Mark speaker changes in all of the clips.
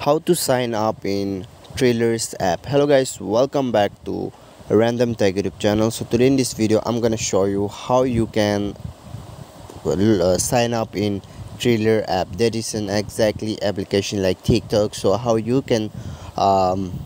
Speaker 1: how to sign up in Triller's app. Hello guys. Welcome back to random tech youtube channel. So today in this video i'm gonna show you how you can uh, sign up in Triller app. That is an exactly application like tiktok. So how you can um,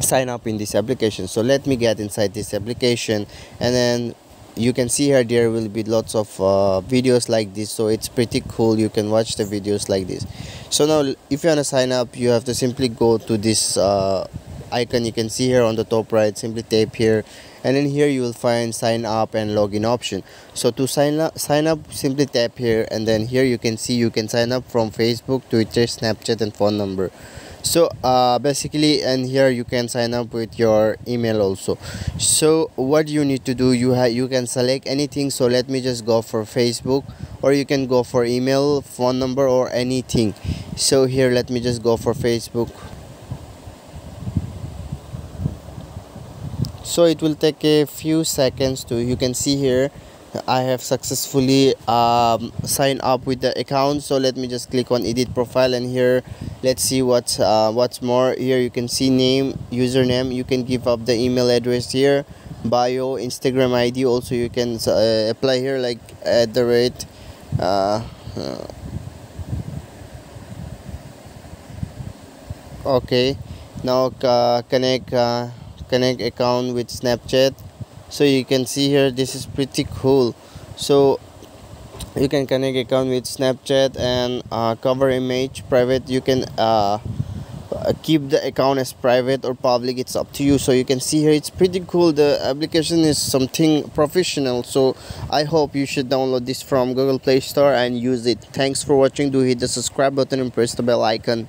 Speaker 1: sign up in this application. So let me get inside this application. And then you can see here there will be lots of uh, videos like this so it's pretty cool. You can watch the videos like this. So now if you want to sign up you have to simply go to this uh, icon you can see here on the top right simply tap here. And then here you will find sign up and login option. So to sign up sign up simply tap here. And then here you can see you can sign up from facebook twitter snapchat and phone number. So uh, basically and here you can sign up with your email also. So what you need to do you have you can select anything. So let me just go for facebook or you can go for email phone number or anything. So here let me just go for facebook so it will take a few seconds to you can see here I have successfully um, signed up with the account. So let me just click on edit profile and here let's see what's uh, what's more. Here you can see name username. You can give up the email address here bio instagram id also you can uh, apply here like at the rate uh, uh okay. Now uh, connect uh, connect account with snapchat. So you can see here this is pretty cool. So you can connect account with snapchat and uh, cover image private. You can uh, keep the account as private or public. It's up to you. So you can see here it's pretty cool. The application is something professional. So i hope you should download this from google play store and use it. Thanks for watching. Do hit the subscribe button and press the bell icon